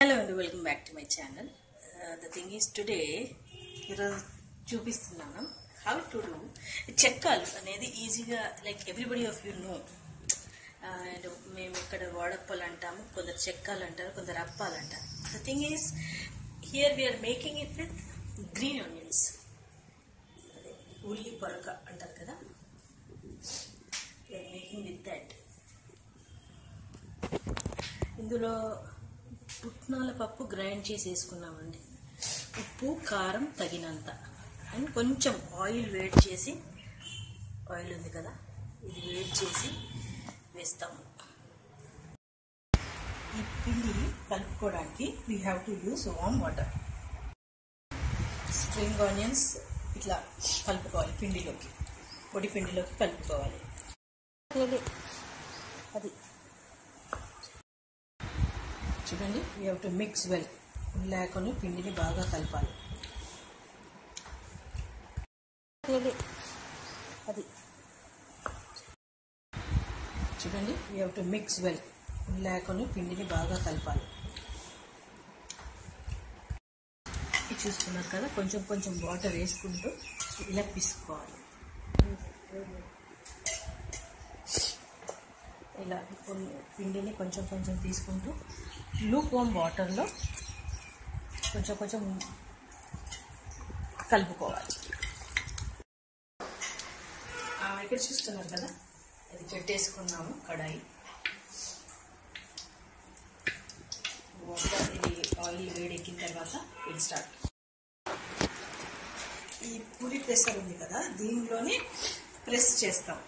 Hello అండి welcome back to my channel the thing is today ఈరోజు చూపిస్తున్నాను how to do చెక్కాలు అనేది ఈజీగా like everybody of you know and మేము ఇక్కడ వాడప్పలు అంటాము కొందరు చెక్కాలు అంటారు కొందరు అప్పాలు అంటారు. The thing is here we are making it with green onions అదే ఉల్లి పొరక అంటారు కదా? వీఆర్ మేకింగ్ విత్ దట్ ఇందులో పుట్నాల పప్పు గ్రైండ్ చేసి వేసుకున్నామండి. ఉప్పు కారం తగినంత. అండ్ కొంచెం ఆయిల్ వేడి చేసి ఆయిల్ ఉంది కదా ఇది వేడి చేసి వేస్తాము. ఈ పిండి కలుపుకోవడానికి we have to use warm water spring onions ఇట్లా కలుపుకోవాలి పిండిలోకి. పొడి పిండిలోకి కలుపుకోవాలి. అది. చూడండి you have to mix well లేకొని పిండిని బాగా కలపాలి. అది. చూడండి you have to mix well లేకొని పిండిని బాగా కలపాలి. చూస్తున్నారు కదా కొంచెం కొంచెం వాటర్ వేసుకుంటూ ఇలా పిసుకోవాలి. ఇలా పిండిని కొంచెం కొంచెం తీసుకుంటూ లూక్ వామ్ వాటర్లో కొంచెం కొంచెం కలుపుకోవాలి. ఇక్కడ చూస్తున్నారు కదా? అది పెట్టేసుకున్నాము కడాయి. వాటర్ ఇది ఆయిల్ వేడెక్కిన తర్వాత ఇది స్టార్ట్ ఈ పూరి ప్రెసర్ ఉంది కదా దీనిలోనే ప్రెస్ చేస్తాం.